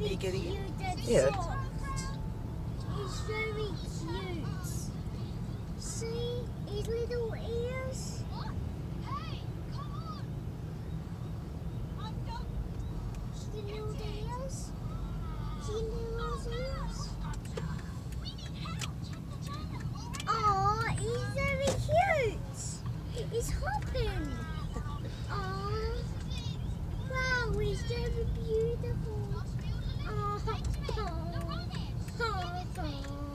you getting it? Yeah. He's very cute. See his little ears? The little ears? The little ears? Oh, he's very cute. He's hot. swing.